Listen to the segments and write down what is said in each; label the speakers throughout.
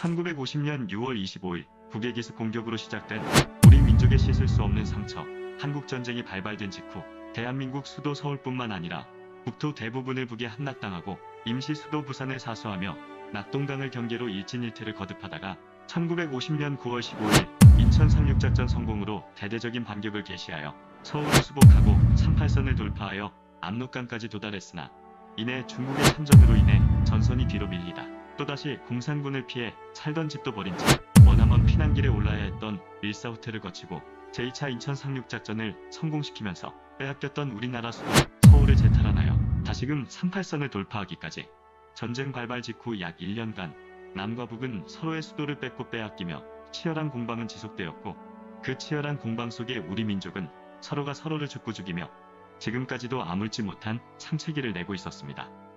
Speaker 1: 1950년 6월 25일 북의 기습 공격으로 시작된 우리 민족의 씻을 수 없는 상처, 한국전쟁이 발발된 직후 대한민국 수도 서울뿐만 아니라 국토 대부분을 북에 함락당하고 임시 수도 부산을 사수하며 낙동강을 경계로 일진일퇴를 거듭하다가 1950년 9월 15일 인천 상륙작전 성공으로 대대적인 반격을 개시하여 서울을 수복하고 38선을 돌파하여 압록강까지 도달했으나 이내 중국의 참전으로 인해 전선이 뒤로 밀리다 또다시 공산군을 피해 살던 집도 버린 채 머나먼 피난길에 올라야 했던 일사후퇴를 거치고 제2차 인천 상륙작전을 성공시키면서 빼앗겼던 우리나라 수도 서울을 재탈환하여 다시금 38선을 돌파하기까지 전쟁 발발 직후 약 1년간 남과 북은 서로의 수도를 뺏고 빼앗기며 치열한 공방은 지속되었고 그 치열한 공방 속에 우리 민족은 서로가 서로를 죽고 죽이며 지금까지도 아물지 못한 상체기를 내고 있었습니다.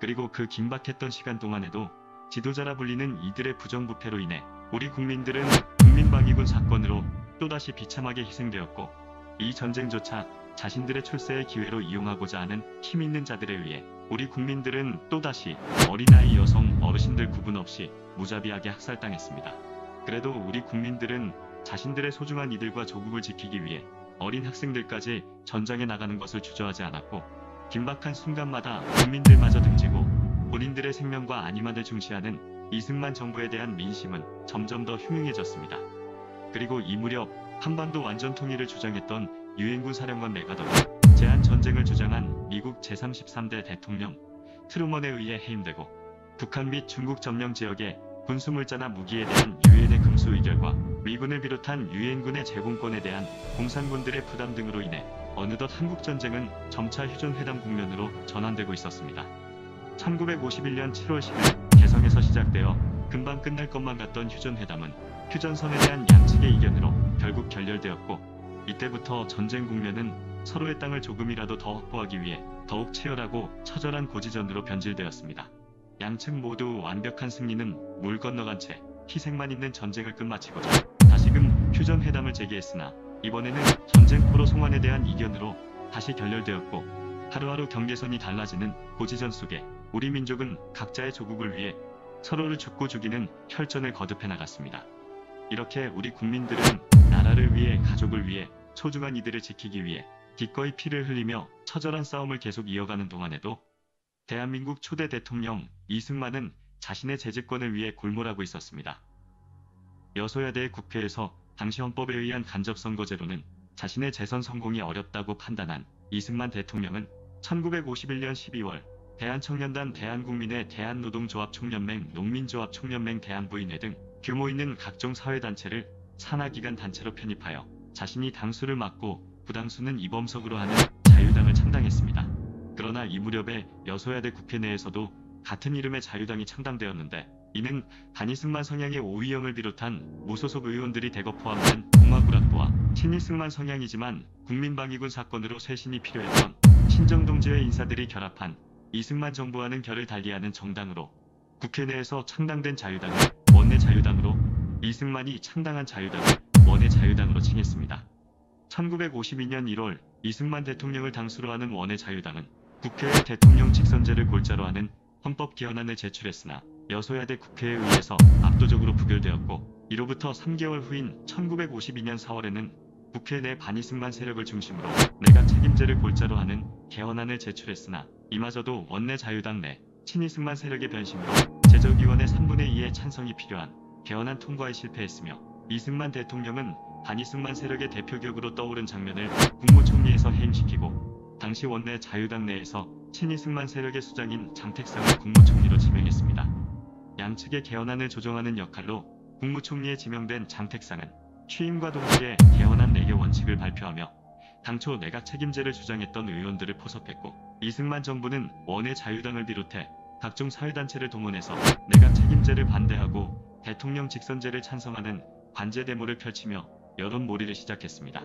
Speaker 1: 그리고 그 긴박했던 시간 동안에도 지도자라 불리는 이들의 부정부패로 인해 우리 국민들은 국민방위군 사건으로 또다시 비참하게 희생되었고 이 전쟁조차 자신들의 출세의 기회로 이용하고자 하는 힘 있는 자들에 의해 우리 국민들은 또다시 어린아이 여성 어르신들 구분 없이 무자비하게 학살당했습니다. 그래도 우리 국민들은 자신들의 소중한 이들과 조국을 지키기 위해 어린 학생들까지 전장에 나가는 것을 주저하지 않았고 긴박한 순간마다 국민들마저 등지고 본인들의 생명과 안위만을 중시하는 이승만 정부에 대한 민심은 점점 더 흉흉해졌습니다. 그리고 이 무렵 한반도 완전 통일을 주장했던 유엔군 사령관 메가더가 제한 전쟁을 주장한 미국 제33대 대통령 트루먼에 의해 해임되고 북한 및 중국 점령 지역의 군수물자나 무기에 대한 유엔의 금수 의결과 미군을 비롯한 유엔군의 제공권에 대한 공산군들의 부담 등으로 인해 어느덧 한국전쟁은 점차 휴전회담 국면으로 전환되고 있었습니다. 1951년 7월 10일 개성에서 시작되어 금방 끝날 것만 같던 휴전회담은 휴전선에 대한 양측의 이견으로 결국 결렬되었고 이때부터 전쟁 국면은 서로의 땅을 조금이라도 더 확보하기 위해 더욱 치열하고 처절한 고지전으로 변질되었습니다. 양측 모두 완벽한 승리는 물 건너간 채 희생만 있는 전쟁을 끝마치고자 다시금 휴전회담을 재개했으나 이번에는 전쟁포로 송환에 대한 이견으로 다시 결렬되었고 하루하루 경계선이 달라지는 고지전 속에 우리 민족은 각자의 조국을 위해 서로를 죽고 죽이는 혈전을 거듭해 나갔습니다. 이렇게 우리 국민들은 나라를 위해 가족을 위해 소중한 이들을 지키기 위해 기꺼이 피를 흘리며 처절한 싸움을 계속 이어가는 동안에도 대한민국 초대 대통령 이승만은 자신의 재집권을 위해 골몰하고 있었습니다. 여소야대 국회에서 당시 헌법에 의한 간접선거제로는 자신의 재선 성공이 어렵다고 판단한 이승만 대통령은 1951년 12월 대한청년단 대한국민회 대한노동조합총연맹 농민조합총연맹 대한부인회 등 규모 있는 각종 사회단체를 산하기관 단체로 편입하여 자신이 당수를 맡고 부당수는 이범석으로 하는 자유당을 창당했습니다. 그러나 이 무렵에 여소야대 국회 내에서도 같은 이름의 자유당이 창당되었는데 이는 반이승만 성향의 오이영을 비롯한 무소속 의원들이 대거 포함된 공화국락부와 친이승만 성향이지만 국민방위군 사건으로 쇄신이 필요했던 신정동지회 인사들이 결합한 이승만 정부와는 결을 달리하는 정당으로 국회 내에서 창당된 자유당을 원내 자유당으로 이승만이 창당한 자유당을 원내 자유당으로 칭했습니다. 1952년 1월 이승만 대통령을 당수로 하는 원내 자유당은 국회에 대통령 직선제를 골자로 하는 헌법 개헌안을 제출했으나 여소야대 국회에 의해서 압도적으로 부결되었고 이로부터 3개월 후인 1952년 4월에는 국회 내 반이승만 세력을 중심으로 내각 책임제를 골자로 하는 개헌안을 제출했으나 이마저도 원내 자유당 내 친이승만 세력의 변심으로 제적위원회 3분의 2의 찬성이 필요한 개헌안 통과에 실패했으며 이승만 대통령은 반이승만 세력의 대표격으로 떠오른 장면을 국무총리에서 해임시키고 당시 원내 자유당 내에서 친이승만 세력의 수장인 장택상을 국무총리로 지명했습니다. 양측의 개헌안을 조정하는 역할로 국무총리에 지명된 장택상은 취임과 동시에 개헌안 4개 원칙을 발표하며 당초 내각 책임제를 주장했던 의원들을 포섭했고 이승만 정부는 원외 자유당을 비롯해 각종 사회단체를 동원해서 내각 책임제를 반대하고 대통령 직선제를 찬성하는 관제 데모를 펼치며 여론 몰이를 시작했습니다.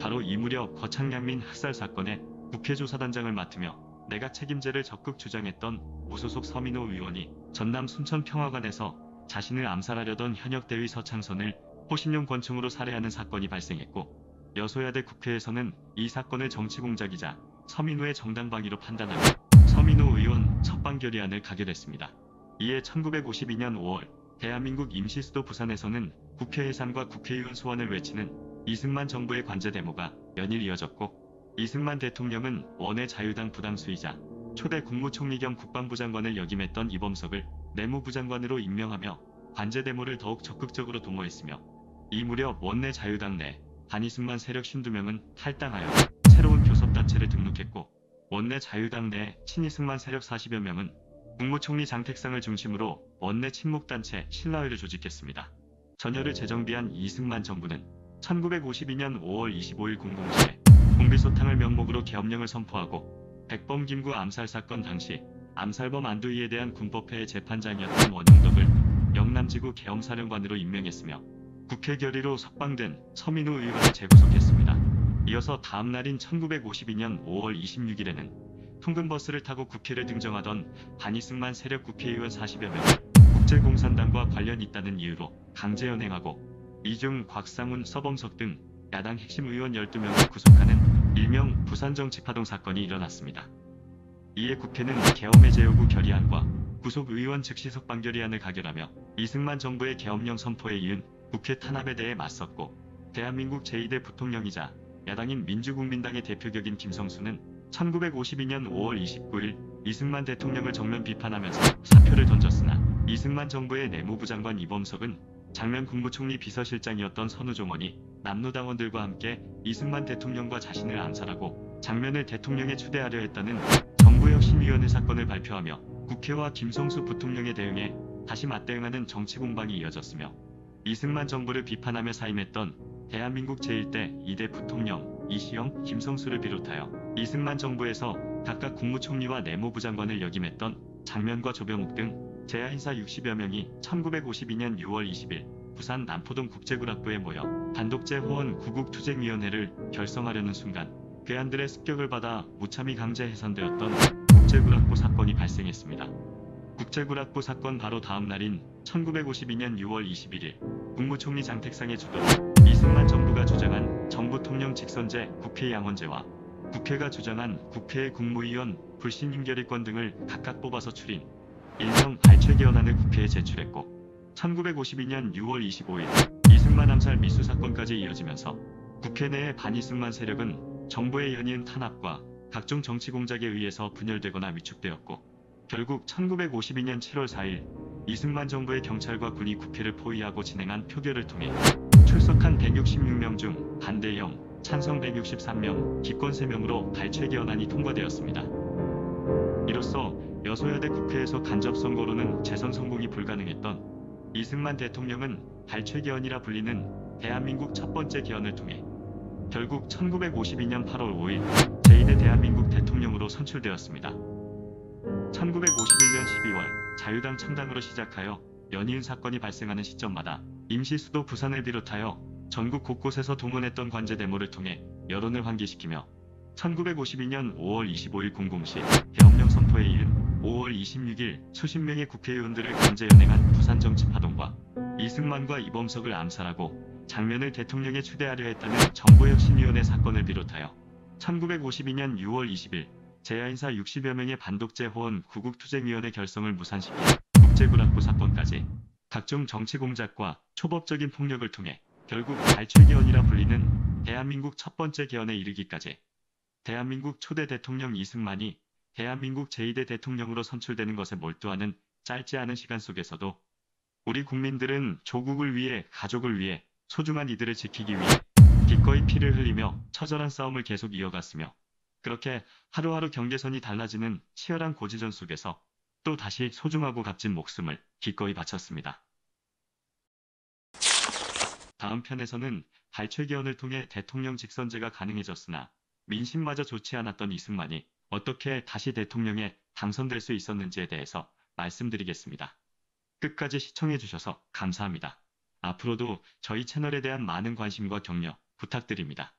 Speaker 1: 바로 이 무렵 거창양민 학살 사건에 국회 조사단장을 맡으며 내각 책임제를 적극 주장했던 무소속 서민호 의원이 전남 순천 평화관에서 자신을 암살하려던 현역 대위 서창선을 호신용 권총으로 살해하는 사건이 발생했고 여소야대 국회에서는 이 사건을 정치 공작이자 서민호의 정당방위로 판단하며 서민호 의원 첫방 결의안을 가결했습니다. 이에 1952년 5월 대한민국 임시수도 부산에서는 국회 예산과 국회의원 소환을 외치는 이승만 정부의 관제 데모가 연일 이어졌고 이승만 대통령은 원외 자유당 부당수이자 초대 국무총리 겸 국방부 장관을 역임했던 이범석을 내무부 장관으로 임명하며 관제 데모를 더욱 적극적으로 도모했으며 이 무렵 원내 자유당 내 반이승만 세력 52명은 탈당하여 새로운 교섭단체를 등록했고 원내 자유당 내 친이승만 세력 40여 명은 국무총리 장택상을 중심으로 원내 친목단체 신라회를 조직했습니다. 전열을 재정비한 이승만 정부는 1952년 5월 25일 00시에 공비 소탕을 명목으로 계엄령을 선포하고 백범 김구 암살 사건 당시 암살범 안두희에 대한 군법회의 재판장이었던 원영덕을 영남지구 계엄사령관으로 임명했으며 국회 결의로 석방된 서민우 의원을 재구속했습니다. 이어서 다음 날인 1952년 5월 26일에는 통근버스를 타고 국회를 등정하던 반이승만 세력 국회의원 40여 명을 국제공산당과 관련 있다는 이유로 강제 연행하고 이중 곽상훈 서범석 등 야당 핵심 의원 12명을 구속하는 일명 부산정치파동 사건이 일어났습니다. 이에 국회는 계엄해제 요구 결의안과 구속 의원 즉시 석방 결의안을 가결하며 이승만 정부의 계엄령 선포에 이은 국회 탄압에 대해 맞섰고 대한민국 제2대 부통령이자 야당인 민주국민당의 대표격인 김성수는 1952년 5월 29일 이승만 대통령을 정면 비판하면서 사표를 던졌으나 이승만 정부의 내무부 장관 이범석은 장면 국무총리 비서실장이었던 선우종원이 남로당원들과 함께 이승만 대통령과 자신을 암살하고 장면을 대통령에 추대하려 했다는 정부혁신위원회 사건을 발표하며 국회와 김성수 부통령에 대응해 다시 맞대응하는 정치 공방이 이어졌으며 이승만 정부를 비판하며 사임했던 대한민국 제1대 2대 부통령 이시영, 김성수를 비롯하여 이승만 정부에서 각각 국무총리와 내무부 장관을 역임했던 장면과 조병욱 등 제야인사 60여 명이 1952년 6월 20일 부산 남포동 국제구락부에 모여 단독제 호원 구국투쟁위원회를 결성하려는 순간 괴한들의 습격을 받아 무참히 강제 해산되었던 국제구락부 사건이 발생했습니다. 국제구락부 사건 바로 다음 날인 1952년 6월 21일 국무총리 장택상의 주도로 이승만 정부가 주장한 정부 통령 직선제 국회 양원제와 국회가 주장한 국회의 국무위원 불신 임결의권 등을 각각 뽑아서 추린 일명 발췌 개헌안을 국회에 제출했고 1952년 6월 25일 이승만 암살 미수 사건까지 이어지면서 국회 내의 반이승만 세력은 정부의 연이은 탄압과 각종 정치 공작에 의해서 분열되거나 위축되었고 결국 1952년 7월 4일 이승만 정부의 경찰과 군이 국회를 포위하고 진행한 표결을 통해 출석한 166명 중 반대 0, 찬성 163명, 기권 3명으로 발췌개헌안이 통과되었습니다. 이로써 여소야대 국회에서 간접 선거로는 재선 성공이 불가능했던 이승만 대통령은 발췌개헌이라 불리는 대한민국 첫 번째 개헌을 통해 결국 1952년 8월 5일 제2대 대한민국 대통령으로 선출되었습니다. 1951년 12월 자유당 창당으로 시작하여 연이은 사건이 발생하는 시점마다 임시 수도 부산을 비롯하여 전국 곳곳에서 동원했던 관제 데모를 통해 여론을 환기시키며 1952년 5월 25일 00시 계엄령 선포에 이은 5월 26일 수십 명의 국회의원들을 강제 연행한 부산정치파동과 이승만과 이범석을 암살하고 장면을 대통령에 추대하려 했다는 정부혁신위원회 사건을 비롯하여 1952년 6월 20일 제야인사 60여 명의 반독재 호원 구국투쟁위원회 결성을 무산시킨 국제구락부 사건까지 각종 정치 공작과 초법적인 폭력을 통해 결국 발췌개헌이라 불리는 대한민국 첫 번째 개헌에 이르기까지 대한민국 초대 대통령 이승만이 대한민국 제2대 대통령으로 선출되는 것에 몰두하는 짧지 않은 시간 속에서도 우리 국민들은 조국을 위해 가족을 위해 소중한 이들을 지키기 위해 기꺼이 피를 흘리며 처절한 싸움을 계속 이어갔으며 그렇게 하루하루 경계선이 달라지는 치열한 고지전 속에서 또 다시 소중하고 값진 목숨을 기꺼이 바쳤습니다. 다음 편에서는 발췌 개헌을 통해 대통령 직선제가 가능해졌으나 민심마저 좋지 않았던 이승만이 어떻게 다시 대통령에 당선될 수 있었는지에 대해서 말씀드리겠습니다. 끝까지 시청해주셔서 감사합니다. 앞으로도 저희 채널에 대한 많은 관심과 격려 부탁드립니다.